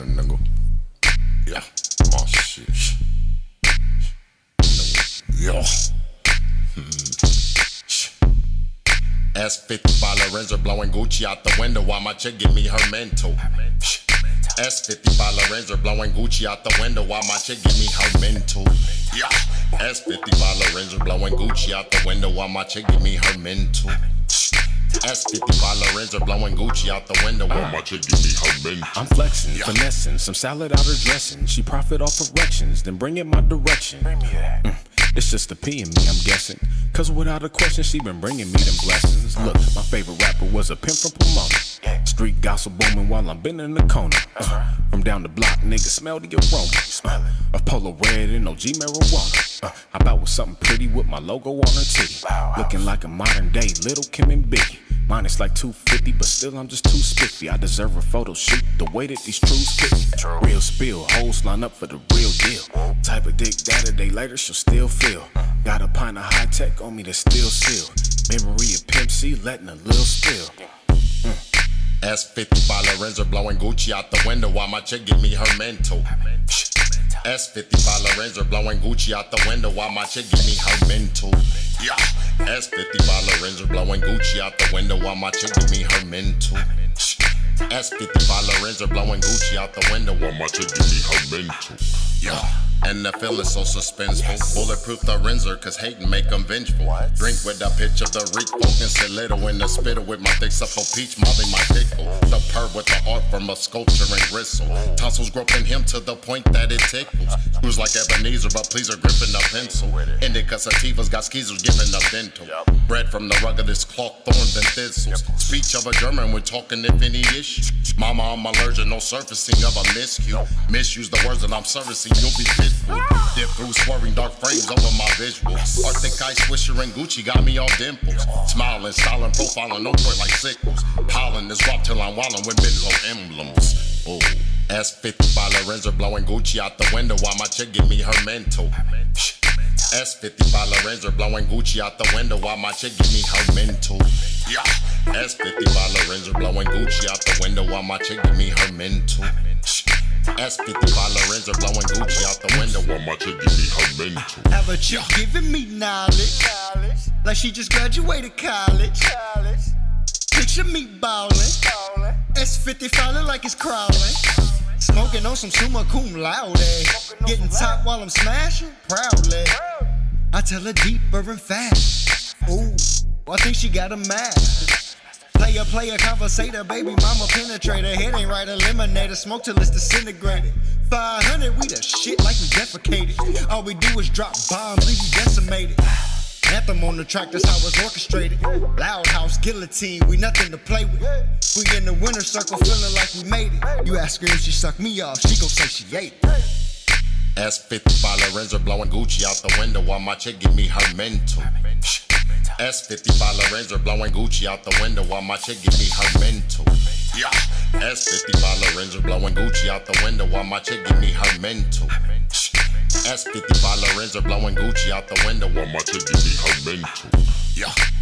on a nigga. Yeah, my shit. Yo. Hmm. S55 Lorinser blowing Gucci out the window while my chick give me her mental. S55 Lorinser blowing Gucci out the window while my chick give me her mental. Yeah. S55 Lorinser blowing Gucci out the window while my chick give me her mental. S55 Lorinser blowing Gucci out the window while my chick give me her. I'm flexing, finessing, some salad out her dressing. She profit off erections, then bring it my direction. Mm, it's just the P in me, I'm guessing. Cause without a question, she been bringing me them blessings. Look, my favorite rapper was a pimp from Pomona. Street gossip booming while I'm bending in the corner. Uh, from down the block, niggas smell the aroma. Uh, a polo red and OG marijuana. Uh, I bout with something pretty with my logo on her titty. Looking like a modern day little Kim and Biggie. Mine is like 250, but still I'm just too spiffy. I deserve a photo shoot the way that these truths fit me. Real spill, hoes line up for the real deal. Type of dick that a day later she'll still feel. Got a pint of high tech on me that's still sealed. Memory of Pimp C letting a little spill. S55 Lorinser blowing Gucci out the window while my chick give me her mental. S55 Lorinser blowing Gucci out the window while my chick give me her mental. Yeah. S55 Lorinser blowing Gucci out the window while my chick give me her mental. S55 Lorinser blowing Gucci out the window while my chick give me her mental. Yeah. And the feeling so suspenseful. Bulletproof the Renzer, cause hating make them vengeful. Drink with the pitch of the reek, focus sit little in the spitter with my thick supple peach, mobbing my pickle. The purr with the art from a sculpture and gristle. Tonsils groping him to the point that it tickles. Screws like Ebenezer, but please are gripping a pencil. Indica sativas got skeezers giving a dental. Bread from the ruggedest cloth, thorns and thistles. Speech of a German when talking if any issue. Mama, I'm allergic, no surfacing of a miscue. Misuse the words that I'm servicing, you'll be fit Dip through swerving dark frames over my visuals. Arctic ice, Swisher, and Gucci got me all dimples. Smiling, styling, profiling, no toy like sickles. Piling this rock till I'm wildin' with benzo emblems. Oh. S50 by Lorinser blowing Gucci out the window while my chick give me her mental. S50 by Lorinser blowing Gucci out the window while my chick give me her mental. Yeah. S50 by Lorinser blowing Gucci out the window while my chick give me her mental. S55 Lorinser blowing Gucci out the window while my chick give me her mental. Have a chick giving me knowledge, like she just graduated college. college. Picture me ballin', S55 look like it's crawling. Smoking on some summa cum laude, getting top while I'm smashing proudly. I tell her deeper and fast. Ooh, I think she got a master. Player, player, conversator, baby mama penetrator. Head ain't right, eliminator. Smoke till it's disintegrated. 500, we the shit like we defecated. All we do is drop bombs, leave you decimated. Anthem on the track, that's how it's orchestrated. Loud house, guillotine, we nothing to play with. We in the winner circle, feeling like we made it. You ask her if she sucked me off, she gon' say she ate it. S55 Lorinser blowing Gucci out the window while my chick give me her mental. S55 Lorinser blowing Gucci out the window while my chick give me her mental. Yeah. S55 Lorinser blowing Gucci out the window while my chick give me her mental. S55 Lorinser blowing Gucci out the window while my chick give me her mental. Yeah.